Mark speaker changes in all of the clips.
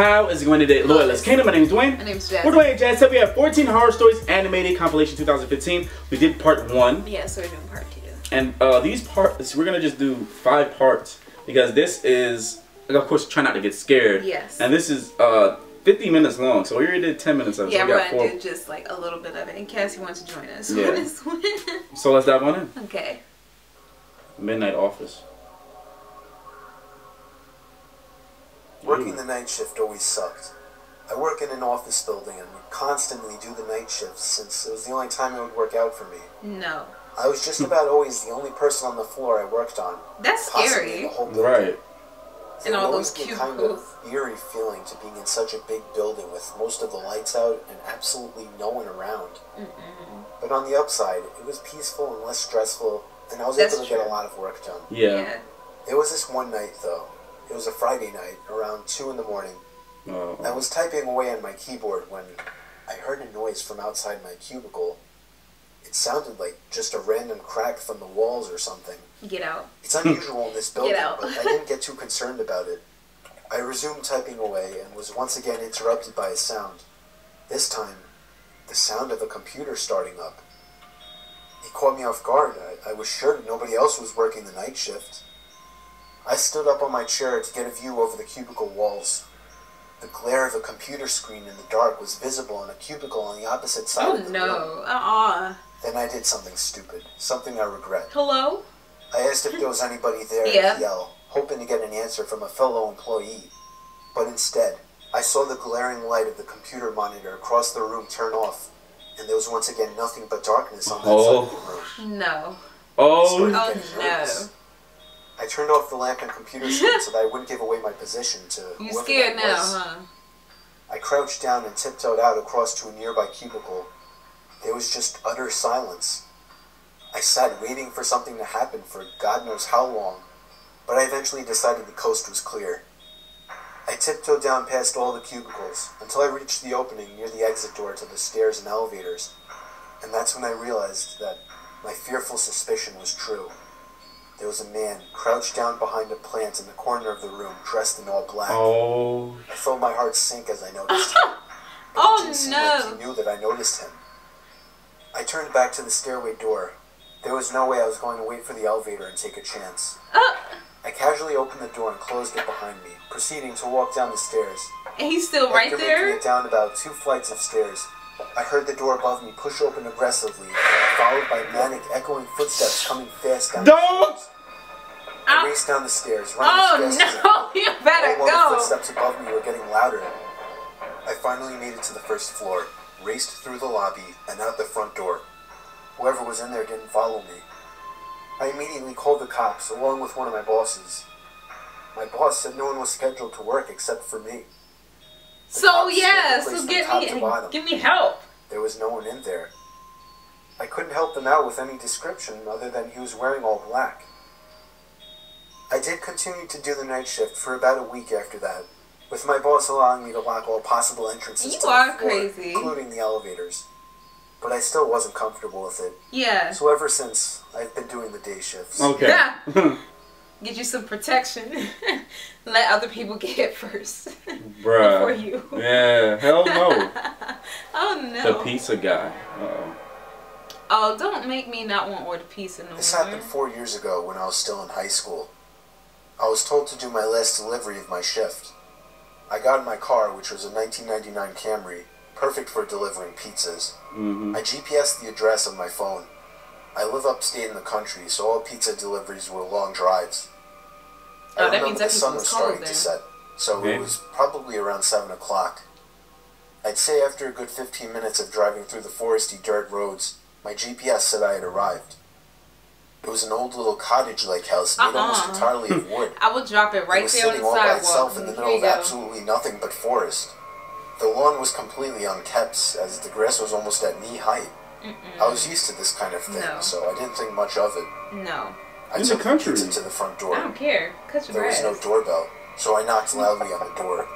Speaker 1: How is it going today? Loyalist Kingdom, my name is Dwayne.
Speaker 2: My name is Jazz.
Speaker 1: We're Dwayne and Jazz. Said we have 14 horror stories animated compilation 2015. We did part one.
Speaker 2: Yeah, so we're doing part two.
Speaker 1: And uh, these parts, we're gonna just do five parts because this is, of course, try not to get scared.
Speaker 2: Yes.
Speaker 1: And this is uh 50 minutes long, so we already did 10 minutes of it.
Speaker 2: Yeah,
Speaker 1: so we
Speaker 2: we're gonna do just like a little bit of it in case you want to join us
Speaker 1: Yeah.
Speaker 2: on this one.
Speaker 1: So let's dive on in.
Speaker 2: okay.
Speaker 1: Midnight Office.
Speaker 3: Working the night shift always sucked. I work in an office building and would constantly do the night shifts since it was the only time it would work out for me.
Speaker 2: No.
Speaker 3: I was just about always the only person on the floor I worked on.
Speaker 2: That's
Speaker 3: Possibly
Speaker 2: scary.
Speaker 3: the whole building.
Speaker 1: Right.
Speaker 2: And all those
Speaker 3: always be a
Speaker 2: cubicles.
Speaker 3: kind of eerie feeling to being in such a big building with most of the lights out and absolutely no one around. Mm -mm. But on the upside, it was peaceful and less stressful, and I was
Speaker 2: That's
Speaker 3: able to get a lot of work done.
Speaker 1: Yeah.
Speaker 3: It was this one night, though. It was a Friday night, around 2 in the morning.
Speaker 1: Uh,
Speaker 3: I was typing away on my keyboard when I heard a noise from outside my cubicle. It sounded like just a random crack from the walls or something.
Speaker 2: Get out.
Speaker 3: It's unusual in this building,
Speaker 2: out.
Speaker 3: but I didn't get too concerned about it. I resumed typing away and was once again interrupted by a sound. This time, the sound of a computer starting up. It caught me off guard. I, I was sure nobody else was working the night shift. I stood up on my chair to get a view over the cubicle walls. The glare of a computer screen in the dark was visible in a cubicle on the opposite side
Speaker 2: Oh
Speaker 3: of the oh, room.
Speaker 2: no. Uh-uh.
Speaker 3: Then I did something stupid, something I regret.
Speaker 2: Hello?
Speaker 3: I asked if there was anybody there
Speaker 2: Yeah.
Speaker 3: to yell, hoping to get an answer from a fellow employee. But instead, I saw the glaring light of the computer monitor across the room turn off, and there was once again nothing but darkness on that
Speaker 1: Oh.
Speaker 3: side of the room.
Speaker 2: No.
Speaker 1: oh,
Speaker 2: Oh, no.
Speaker 3: I turned off the lamp and computer screen so that I wouldn't give away my position to
Speaker 2: You
Speaker 3: whoever
Speaker 2: scared
Speaker 3: that
Speaker 2: now,
Speaker 3: was.
Speaker 2: huh?
Speaker 3: I crouched down and tiptoed out across to a nearby cubicle. There was just utter silence. I sat waiting for something to happen for God knows how long, but I eventually decided the coast was clear. I tiptoed down past all the cubicles until I reached the opening near the exit door to the stairs and elevators, and that's when I realized that my fearful suspicion was true. There was a man crouched down behind a plant in the corner of the room, dressed in all black.
Speaker 1: oh,
Speaker 3: I felt my heart sink as I noticed him. But
Speaker 2: Oh,
Speaker 3: it didn't seem like
Speaker 2: no.
Speaker 3: he knew that I noticed him. I turned back to the stairway door. There was no way I was going to wait for the elevator and take a chance.
Speaker 2: Uh,
Speaker 3: I casually opened the door and closed it behind me, proceeding to walk down the stairs.
Speaker 2: and he's still right there.
Speaker 3: After making
Speaker 2: there?
Speaker 3: it down about two flights of stairs, I heard the door above me push open aggressively, followed by manic, echoing footsteps coming fast down
Speaker 1: Don't!
Speaker 3: the stairs. I raced down the stairs, running
Speaker 2: Oh
Speaker 3: as fast as I
Speaker 2: no, you better
Speaker 3: all while the footsteps above me were getting louder. I finally made it to the first floor, raced through the lobby, and out the front door. Whoever was in there didn't follow me. I immediately called the cops, along with one of my bosses. My boss said no one was scheduled to work except for me.
Speaker 2: So
Speaker 3: cops
Speaker 2: yeah,
Speaker 3: were
Speaker 2: so
Speaker 3: placed
Speaker 2: get
Speaker 3: from
Speaker 2: me
Speaker 3: bottom.
Speaker 2: give me help.
Speaker 3: There was no one in there. I couldn't help them out with any description other than he was wearing all black. I did continue to do the night shift for about a week after that, with my boss allowing me to lock all possible entrances
Speaker 2: You
Speaker 3: to
Speaker 2: are
Speaker 3: the floor,
Speaker 2: crazy.
Speaker 3: including the elevators. But I still wasn't comfortable with it.
Speaker 2: Yeah.
Speaker 3: So ever since, I've been doing the day shifts.
Speaker 1: okay.
Speaker 2: Yeah. Get you some protection. Let other people get it first. Before
Speaker 1: Bruh.
Speaker 2: you.
Speaker 1: Yeah, hell no.
Speaker 2: oh no.
Speaker 1: The pizza guy. Uh-oh.
Speaker 2: Oh, don't make me not want to order pizza no
Speaker 3: This
Speaker 2: more.
Speaker 3: happened four years ago when I was still in high school. I was told to do my last delivery of my shift. I got in my car, which was a 1999 Camry, perfect for delivering pizzas.
Speaker 1: Mm-hmm.
Speaker 3: I GPSed the address on my phone. I live upstate in the country, so all pizza deliveries were long drives.
Speaker 2: Oh,
Speaker 3: I
Speaker 2: that
Speaker 3: remember
Speaker 2: means
Speaker 3: the
Speaker 2: that
Speaker 3: sun
Speaker 2: was
Speaker 3: was starting
Speaker 2: then.
Speaker 3: to set, so
Speaker 1: Okay.
Speaker 3: it was probably around 7 o'clock. I'd say after a good 15 minutes of driving through the foresty dirt roads, my GPS said I had arrived. It was an old little cottage-like house made uh-uh. almost
Speaker 2: Uh-uh.
Speaker 3: entirely of wood.
Speaker 2: I would drop it
Speaker 3: it
Speaker 2: right
Speaker 3: was
Speaker 2: there on
Speaker 3: sitting
Speaker 2: the
Speaker 3: all by
Speaker 2: sidewalk.
Speaker 3: itself in the middle of
Speaker 2: go.
Speaker 3: absolutely nothing but forest. The lawn was completely unkept, as the grass was almost at knee height. I was used to this kind of thing,
Speaker 2: No.
Speaker 3: so I didn't think much of it.
Speaker 2: No,
Speaker 3: I
Speaker 1: In the
Speaker 3: took
Speaker 1: country.
Speaker 3: the pizza to the front door.
Speaker 2: I don't care. Cut your
Speaker 3: There was no doorbell, so I knocked loudly on the door.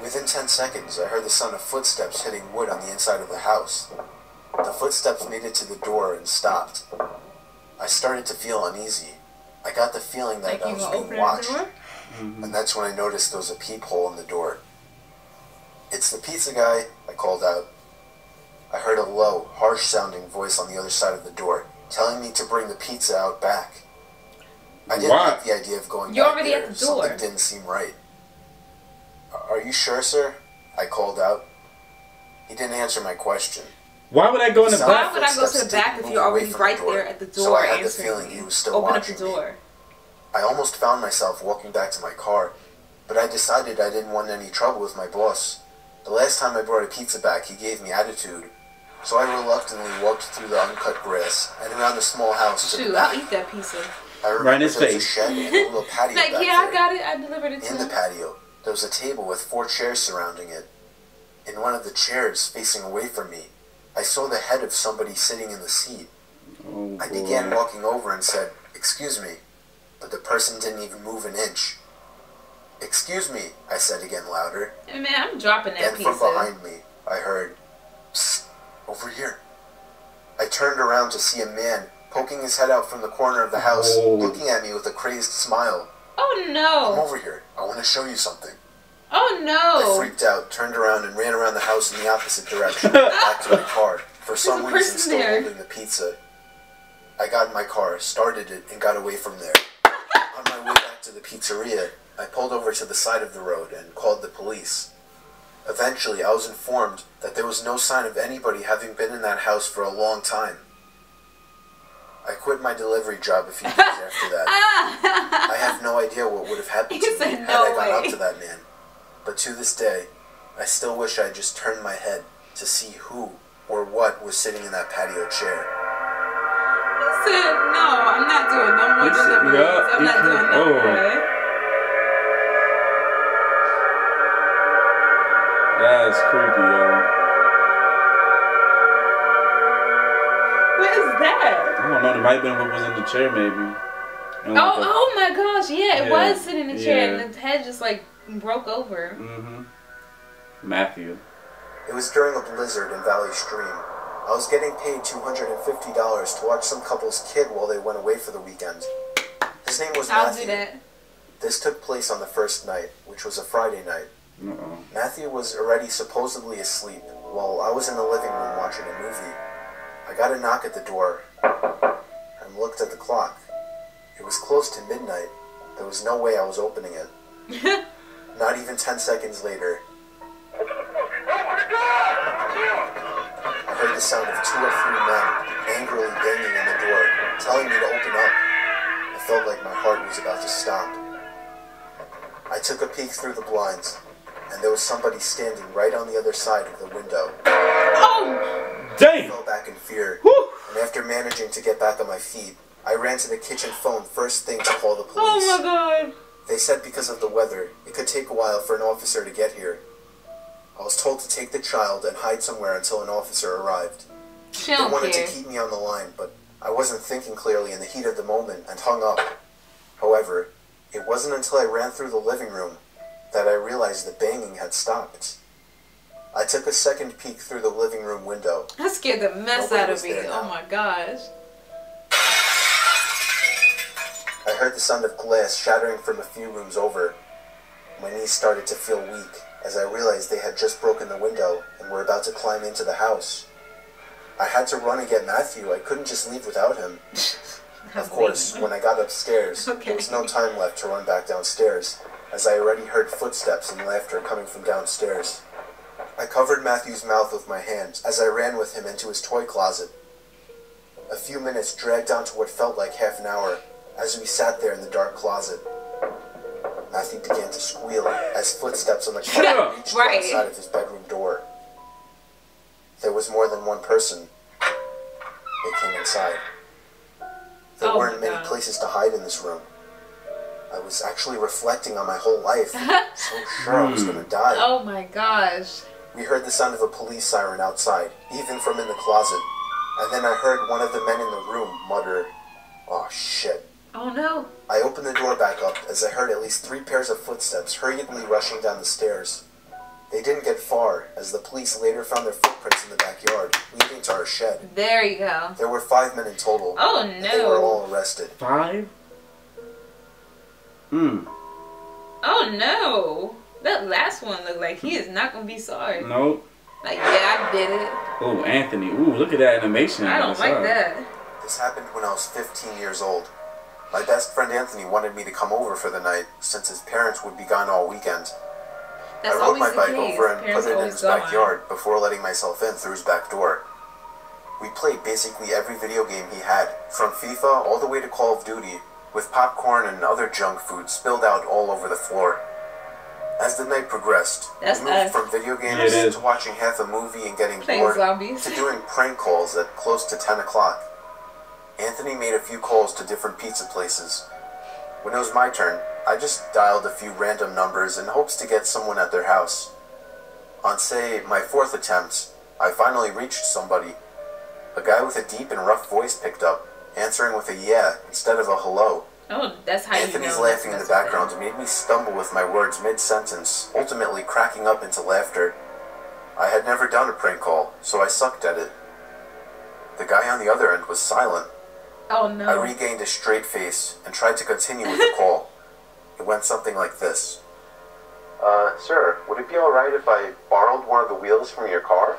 Speaker 3: Within ten seconds, I heard the sound of footsteps hitting wood on the inside of the house. The footsteps made it to the door and stopped. I started to feel uneasy. I got the feeling that
Speaker 2: like
Speaker 3: I was being watched.
Speaker 2: the door?
Speaker 3: And that's when I noticed there was a peephole in the door. It's the pizza guy, I called out. I heard a low, harsh sounding voice on the other side of the door, telling me to bring the pizza out back. I didn't
Speaker 1: Why?
Speaker 3: like the idea of going
Speaker 2: You're
Speaker 3: back
Speaker 2: already
Speaker 3: there.
Speaker 2: at the door.
Speaker 3: Something didn't seem right. Are you sure, sir? I called out. He didn't answer my question.
Speaker 1: Why would I go in the
Speaker 3: back?
Speaker 2: Why would I go to the back if you're already
Speaker 3: from the
Speaker 2: right there at the door
Speaker 3: so I had the
Speaker 2: answering
Speaker 3: feeling
Speaker 2: me?
Speaker 3: he was still
Speaker 2: Open up the
Speaker 3: watching me.
Speaker 2: door.
Speaker 3: I almost found myself walking back to my car, but I decided I didn't want any trouble with my boss. The last time I brought a pizza back, he gave me attitude. So I reluctantly walked through the uncut grass and around the small house to the
Speaker 2: Shoot, I'll eat that pizza.
Speaker 3: I remember
Speaker 1: Right in his
Speaker 3: there
Speaker 1: face.
Speaker 3: a shed and a little patio
Speaker 2: Like,
Speaker 3: back
Speaker 2: yeah, I got it. I delivered it to
Speaker 3: In the
Speaker 2: him.
Speaker 3: patio, there was a table with four chairs surrounding it. In one of the chairs, facing away from me, I saw the head of somebody sitting in the seat.
Speaker 1: Oh,
Speaker 3: I began walking over and said, Excuse me, but the person didn't even move an inch. Excuse me, I said again louder.
Speaker 2: Hey, Man, I'm dropping that
Speaker 3: Then from behind me, I heard, Psst, over here. I turned around to see a man poking his head out from the corner of the house,
Speaker 1: Oh.
Speaker 3: looking at me with a crazed smile.
Speaker 2: Oh no!
Speaker 3: Come over here. I want to show you something.
Speaker 2: Oh no!
Speaker 3: I freaked out, turned around, and ran around the house in the opposite direction, back to my car. For some reason, still
Speaker 2: there.
Speaker 3: holding the pizza. I got in my car, started it, and got away from there. On my way back to the pizzeria, I pulled over to the side of the road and called the police. Eventually, I was informed that there was no sign of anybody having been in that house for a long time. I quit my delivery job a few days after that. I have no idea what would have happened to me
Speaker 2: said
Speaker 3: had I gone
Speaker 2: way.
Speaker 3: up to that man. But to this day, I still wish I had just turned my head to see who or what was sitting in that patio chair.
Speaker 2: He said, no, I'm not doing no more
Speaker 1: He said,
Speaker 2: deliveries.
Speaker 1: yeah,
Speaker 2: I'm not doing no
Speaker 1: oh.
Speaker 2: more.
Speaker 1: That's creepy, yo.
Speaker 2: What is that?
Speaker 1: I don't know. It might have been what was in the chair, maybe. And
Speaker 2: Oh, oh my gosh, yeah, it
Speaker 1: Yeah,
Speaker 2: was sitting in the chair
Speaker 1: yeah.
Speaker 2: and the head just like broke over.
Speaker 1: Mm-hmm. Matthew.
Speaker 3: It was during a blizzard in Valley Stream. I was getting paid $250 to watch some couple's kid while they went away for the weekend. His name was
Speaker 2: I'll
Speaker 3: Matthew.
Speaker 2: do that.
Speaker 3: This took place on the first night, which was a Friday night.
Speaker 1: Uh-oh.
Speaker 3: Matthew was already supposedly asleep while I was in the living room watching a movie. I got a knock at the door and looked at the clock. It was close to midnight. There was no way I was opening it. Not even 10 seconds later, I heard the sound of two or three men angrily banging on the door, telling me to open up. I felt like my heart was about to stop. I took a peek through the blinds, and there was somebody standing right on the other side of the window.
Speaker 2: Oh!
Speaker 1: dang!
Speaker 3: I fell back in fear,
Speaker 1: Whew.
Speaker 3: and after managing to get back on my feet, I ran to the kitchen phone first thing to call the police.
Speaker 2: Oh my god!
Speaker 3: They said because of the weather, it could take a while for an officer to get here. I was told to take the child and hide somewhere until an officer arrived.
Speaker 2: She
Speaker 3: They wanted
Speaker 2: care.
Speaker 3: to keep me on the line, but I wasn't thinking clearly in the heat of the moment and hung up. However, it wasn't until I ran through the living room that I realized the banging had stopped. I took a second peek through the living room window.
Speaker 2: That scared the mess
Speaker 3: Nobody
Speaker 2: out of me. Oh my gosh.
Speaker 3: I heard the sound of glass shattering from a few rooms over. My knees started to feel weak as I realized they had just broken the window and were about to climb into the house. I had to run and get Matthew. I couldn't just leave without him. Of course, when I got upstairs,
Speaker 2: Okay.
Speaker 3: there was no time left to run back downstairs, as I already heard footsteps and laughter coming from downstairs. I covered Matthew's mouth with my hands as I ran with him into his toy closet. A few minutes dragged on to what felt like half an hour as we sat there in the dark closet. Matthew began to squeal as footsteps on the carpet reached
Speaker 2: Right.
Speaker 3: the outside of his bedroom door. There was more than one person. They came inside. There
Speaker 2: Oh
Speaker 3: weren't many
Speaker 2: God.
Speaker 3: places to hide in this room. I was actually reflecting on my whole life, so sure I was
Speaker 1: Hmm.
Speaker 3: gonna die.
Speaker 2: Oh my gosh.
Speaker 3: We heard the sound of a police siren outside, even from in the closet. And then I heard one of the men in the room mutter, Oh shit.
Speaker 2: Oh no.
Speaker 3: I opened the door back up as I heard at least three pairs of footsteps hurriedly rushing down the stairs. They didn't get far, as the police later found their footprints in the backyard, leading to our shed.
Speaker 2: There you go.
Speaker 3: There were five men in total,
Speaker 2: Oh
Speaker 3: and they were
Speaker 2: no.
Speaker 3: all arrested.
Speaker 1: Five? Hmm.
Speaker 2: Oh no. That last one looked like he is not gonna be sorry.
Speaker 1: Nope.
Speaker 2: Like, yeah, I did it.
Speaker 1: Oh, Anthony. Ooh, look at that animation.
Speaker 2: I don't
Speaker 1: the
Speaker 2: like
Speaker 1: side.
Speaker 2: that.
Speaker 3: This happened when I was 15 years old. My best friend Anthony wanted me to come over for the night since his parents would be gone all weekend.
Speaker 2: That's
Speaker 3: I rode my bike
Speaker 2: case.
Speaker 3: over and
Speaker 2: Parents
Speaker 3: put it in his
Speaker 2: go on.
Speaker 3: backyard before letting myself in through his back door. We played basically every video game he had, from FIFA all the way to Call of Duty, with popcorn and other junk food spilled out all over the floor. As the night progressed,
Speaker 2: That's
Speaker 3: we moved
Speaker 2: us.
Speaker 3: from video games to watching half a movie and getting
Speaker 2: Playing
Speaker 3: bored
Speaker 2: zombies.
Speaker 3: to doing prank calls at close to 10 o'clock. Anthony made a few calls to different pizza places. When it was my turn, I just dialed a few random numbers in hopes to get someone at their house. On, say, my fourth attempt, I finally reached somebody. A guy with a deep and rough voice picked up, answering with a yeah instead of a hello.
Speaker 2: Oh, that's how you
Speaker 3: Anthony's
Speaker 2: know.
Speaker 3: laughing in the background made me stumble with my words mid sentence, ultimately cracking up into laughter. I had never done a prank call, so I sucked at it. The guy on the other end was silent.
Speaker 2: Oh no.
Speaker 3: I regained a straight face and tried to continue with the call. It went something like this. Uh, sir, would it be alright if I borrowed one of the wheels from your car?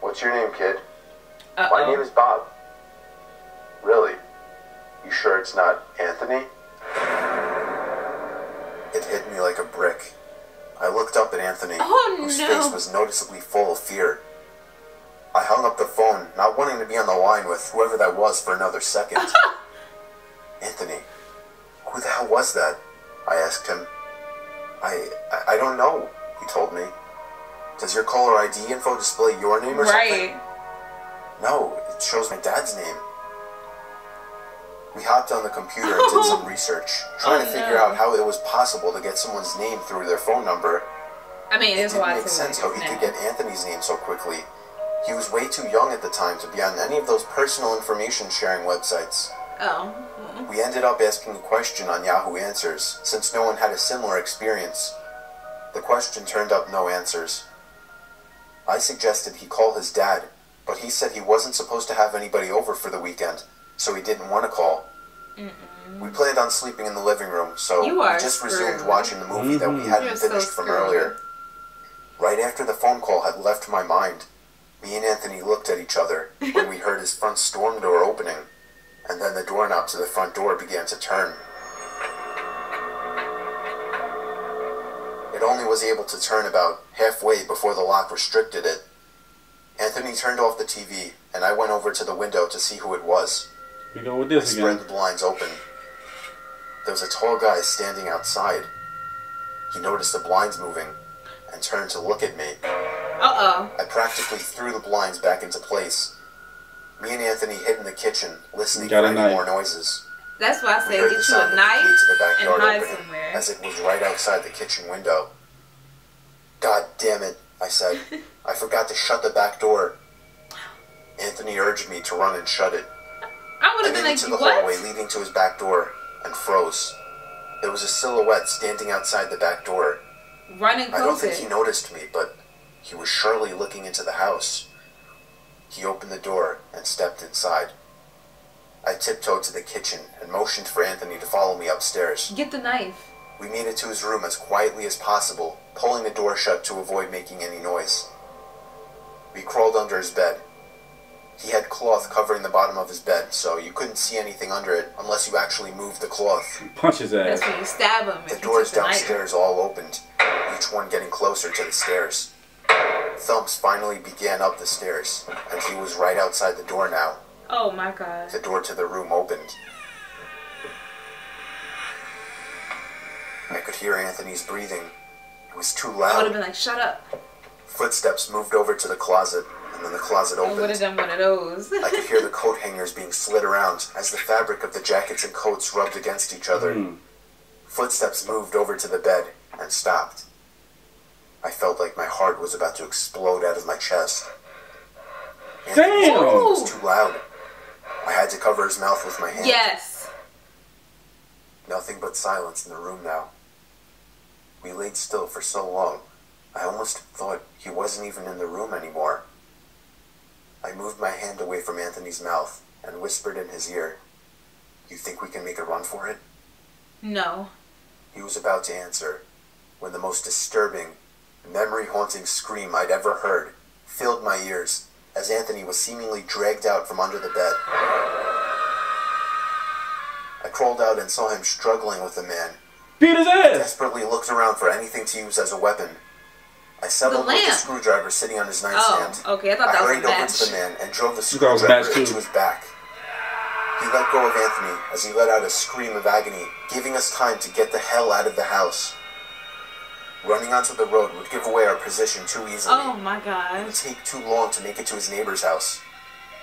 Speaker 3: What's your name, kid? My name is Bob. Really? You sure it's not Anthony? It hit me like a brick. I looked up at Anthony,
Speaker 2: Oh,
Speaker 3: whose
Speaker 2: no.
Speaker 3: face was noticeably full of fear. I hung up the phone, not wanting to be on the line with whoever that was for another second. Anthony, who the hell was that? I asked him. I, I I don't know, he told me. Does your caller ID info display your name or something?
Speaker 2: Right.
Speaker 3: No, it shows my dad's name. We hopped on the computer and did some oh. research, trying
Speaker 2: Oh,
Speaker 3: to figure
Speaker 2: no.
Speaker 3: out how it was possible to get someone's name through their phone number.
Speaker 2: I mean,
Speaker 3: It didn't make sense how he
Speaker 2: now.
Speaker 3: could get Anthony's name so quickly. He was way too young at the time to be on any of those personal information sharing websites.
Speaker 2: Oh. mm.
Speaker 3: We ended up asking a question on Yahoo Answers, since no one had a similar experience. The question turned up no answers. I suggested he call his dad, but he said he wasn't supposed to have anybody over for the weekend, so he didn't want to call. We planned on sleeping in the living room, so
Speaker 2: You
Speaker 3: we just
Speaker 2: screwed.
Speaker 3: resumed watching the movie that we
Speaker 1: Mhm.
Speaker 3: hadn't
Speaker 2: You're so
Speaker 3: finished from earlier. Right after the phone call had left my mind, me and Anthony looked at each other when we heard his front storm door opening, and then the doorknob to the front door began to turn. It only was able to turn about halfway before the lock restricted it. Anthony turned off the TV, and I went over to the window to see who it was.
Speaker 1: We go with
Speaker 3: I
Speaker 1: this
Speaker 3: spread
Speaker 1: again.
Speaker 3: the blinds open. There was a tall guy standing outside. He noticed the blinds moving and turned to look at me.
Speaker 2: Uh-oh.
Speaker 3: I practically threw the blinds back into place. Me and Anthony hid in the kitchen, listening
Speaker 1: Got
Speaker 3: for
Speaker 1: a
Speaker 3: any
Speaker 1: knife.
Speaker 3: more noises.
Speaker 2: That's why I
Speaker 3: We
Speaker 2: said get you a
Speaker 3: of the
Speaker 2: knife
Speaker 3: the
Speaker 2: and hide
Speaker 3: opening,
Speaker 2: somewhere.
Speaker 3: as it was right outside the kitchen window. God damn it, I said. I forgot to shut the back door. Anthony urged me to run and shut it.
Speaker 2: I would have been
Speaker 3: made it
Speaker 2: like,
Speaker 3: to
Speaker 2: you
Speaker 3: the
Speaker 2: what?
Speaker 3: hallway leading to his back door and froze. There was a silhouette standing outside the back door.
Speaker 2: Run and
Speaker 3: I don't think he noticed me, but he was surely looking into the house. He opened the door and stepped inside. I tiptoed to the kitchen and motioned for Anthony to follow me upstairs.
Speaker 2: Get the knife.
Speaker 3: We made it to his room as quietly as possible, pulling the door shut to avoid making any noise. We crawled under his bed. He had cloth covering the bottom of his bed, so you couldn't see anything under it unless you actually moved the cloth.
Speaker 1: Punch his ass.
Speaker 2: That's when you stab him.
Speaker 3: The doors
Speaker 2: took the knife.
Speaker 3: downstairs all opened, each one getting closer to the stairs. Thumps finally began up the stairs, and he was right outside the door now.
Speaker 2: Oh my god.
Speaker 3: The door to the room opened. I could hear Anthony's breathing. It was too loud.
Speaker 2: I would have been like, shut up.
Speaker 3: Footsteps moved over to the closet, and then the closet
Speaker 2: I would have
Speaker 3: opened.
Speaker 2: done one of those.
Speaker 3: I could hear the coat hangers being slid around as the fabric of the jackets and coats rubbed against each other.
Speaker 1: Hmm.
Speaker 3: Footsteps moved over to the bed and stopped. I felt like my heart was about to explode out of my chest. Anthony's
Speaker 1: Damn!
Speaker 3: breathing was too loud. I had to cover his mouth with my hand.
Speaker 2: yes.
Speaker 3: Nothing but silence in the room now. We laid still for so long, I almost thought he wasn't even in the room anymore. I moved my hand away from Anthony's mouth and whispered in his ear, You think we can make a run for it?
Speaker 2: No.
Speaker 3: He was about to answer when the most disturbing, memory haunting scream I'd ever heard filled my ears as Anthony was seemingly dragged out from under the bed. I crawled out and saw him struggling with the man,
Speaker 1: Beat his ass.
Speaker 3: desperately looked around for anything to use as a weapon. I settled with the screwdriver sitting on his
Speaker 2: Oh,
Speaker 3: nightstand.
Speaker 2: okay. I thought
Speaker 3: I
Speaker 2: that was a
Speaker 3: hurried over to the man and drove the
Speaker 1: thought it was a match,
Speaker 3: screwdriver
Speaker 1: too.
Speaker 3: into his back. He let go of Anthony as he let out a scream of agony, giving us time to get the hell out of the house. Running onto the road would give away our position too easily.
Speaker 2: Oh my god.
Speaker 3: It would take too long to make it to his neighbor's house.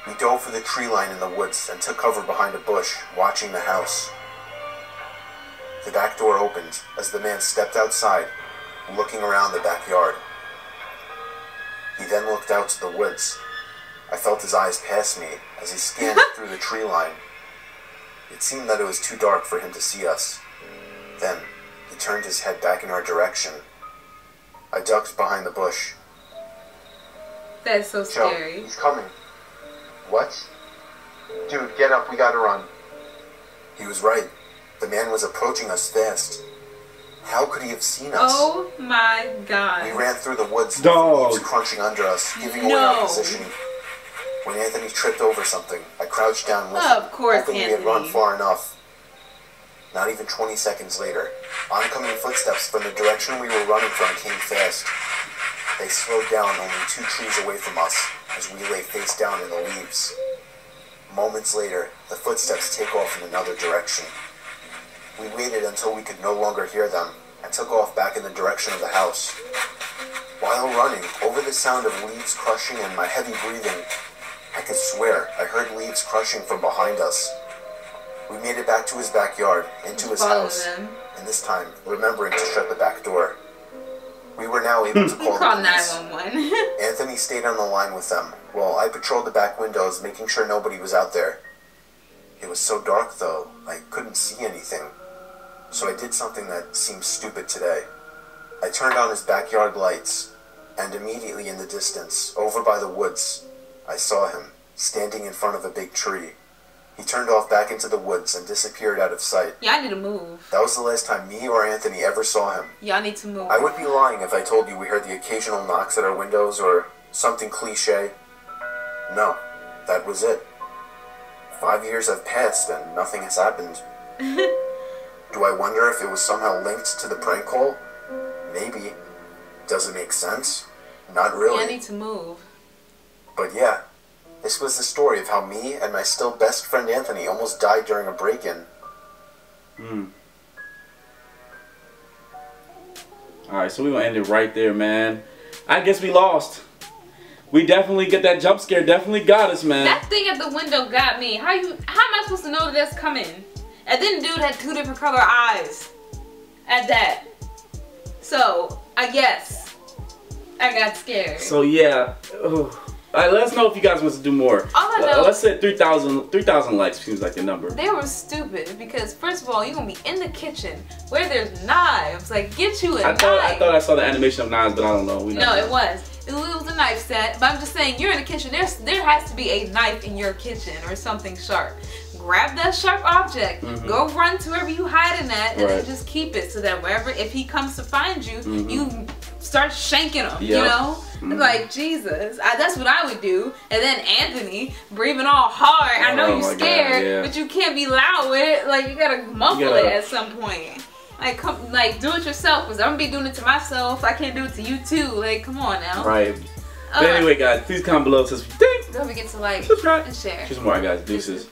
Speaker 3: We dove for the tree line in the woods and took cover behind a bush, watching the house. The back door opened as the man stepped outside, looking around the backyard. He then looked out to the woods. I felt his eyes pass me as he scanned through the tree line. It seemed that it was too dark for him to see us. Then, he turned his head back in our direction. I ducked behind the bush.
Speaker 2: That's so
Speaker 3: Joe,
Speaker 2: scary.
Speaker 3: he's coming. What? Dude, get up, we gotta run. He was right. The man was approaching us fast. How could he have seen us?
Speaker 2: Oh my god.
Speaker 3: We ran through the woods with
Speaker 1: Dog.
Speaker 3: leaves crunching under us, giving away our
Speaker 2: No.
Speaker 3: position. When Anthony tripped over something, I crouched down with him,
Speaker 2: Of course,
Speaker 3: hoping we had run far enough. Not even 20 seconds later, oncoming footsteps from the direction we were running from came fast. They slowed down only two trees away from us as we lay face down in the leaves. Moments later, the footsteps take off in another direction. We waited until we could no longer hear them and took off back in the direction of the house. While running, over the sound of leaves crushing and my heavy breathing, I could swear I heard leaves crushing from behind us. We made it back to his backyard, into his
Speaker 2: Follow
Speaker 3: house,
Speaker 2: them.
Speaker 3: and this time remembering to shut the back door. We were now able to call the
Speaker 2: call
Speaker 3: police.
Speaker 2: 911.
Speaker 3: Anthony stayed on the line with them while I patrolled the back windows, making sure nobody was out there. It was so dark, though, I couldn't see anything. So I did something that seems stupid today. I turned on his backyard lights, and immediately in the distance, over by the woods, I saw him standing in front of a big tree. He turned off back into the woods and disappeared out of sight.
Speaker 2: Y'all need to move.
Speaker 3: That was the last time me or Anthony ever saw him.
Speaker 2: Y'all need to move.
Speaker 3: I would be lying if I told you we heard the occasional knocks at our windows or something cliche. No, that was it. Five years have passed and nothing has happened. Do I wonder if it was somehow linked to the prank call? Maybe. Does it make sense? Not
Speaker 2: Y'all
Speaker 3: really.
Speaker 2: need to move.
Speaker 3: But yeah, this was the story of how me and my still best friend Anthony almost died during a break-in.
Speaker 1: Hmm. All right, so we're gonna end it right there, man. I guess we lost. We definitely get that jump scare. Definitely got us, man.
Speaker 2: That thing at the window got me. How you? How am I supposed to know that that's coming? And then the dude had two different color eyes. At that. So I guess I got scared.
Speaker 1: So yeah. Ugh. All right, let us know if you guys want to do more.
Speaker 2: All I
Speaker 1: Uh, let's say 3,000 3,000 likes seems like the number.
Speaker 2: They were stupid because first of all, you're gonna be in the kitchen where there's knives. Like get you a
Speaker 1: I
Speaker 2: knife.
Speaker 1: thought I thought I saw the animation of knives, but I don't know. We
Speaker 2: no, it was. It was a knife set, but I'm just saying you're in the kitchen. There's there has to be a knife in your kitchen or something sharp. Grab that sharp object.
Speaker 1: Mhm.
Speaker 2: Go run to wherever you hiding at, and then just keep it so that wherever if he comes to find you,
Speaker 1: Mhm.
Speaker 2: you start shanking him. You
Speaker 1: Yep.
Speaker 2: know,
Speaker 1: Mhm.
Speaker 2: like Jesus. I, that's what I would do. And then Anthony breathing all hard. I know
Speaker 1: Oh
Speaker 2: you're
Speaker 1: God,
Speaker 2: scared,
Speaker 1: yeah.
Speaker 2: but you can't be loud with it. Like you gotta muffle
Speaker 1: You gotta-
Speaker 2: it at some point. Like come, like do it yourself. Cause I'm gonna be doing it to myself. I can't do it to you too. Like come on now.
Speaker 1: Right.
Speaker 2: Uh,
Speaker 1: But anyway, guys, please comment below.
Speaker 2: Don't forget to like
Speaker 1: subscribe.
Speaker 2: and share.
Speaker 1: Cheers more, guys. Deuces.